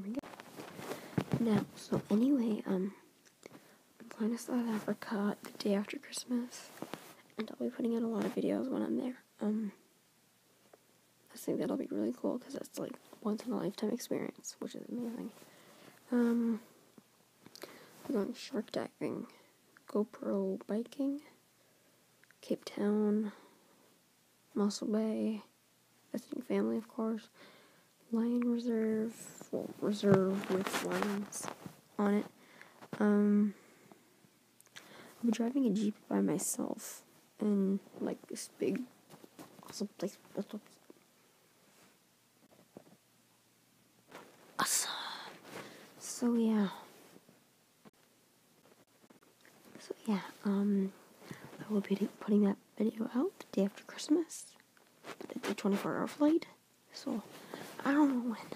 we go. Now, so anyway, um, I'm flying to South Africa the day after Christmas, and I'll be putting out a lot of videos when I'm there. Um, I think that'll be really cool because it's like once in a lifetime experience, which is amazing. Um, we're going shark diving, GoPro biking, Cape Town, Mossel Bay, visiting family, of course, lion reserve, reserve with lions on it. Um, I'll be driving a Jeep by myself in like this big, awesome place. Awesome. So yeah. So yeah, um, I will be putting that video out the day after Christmas. It's a 24 hour flight, so I don't know when.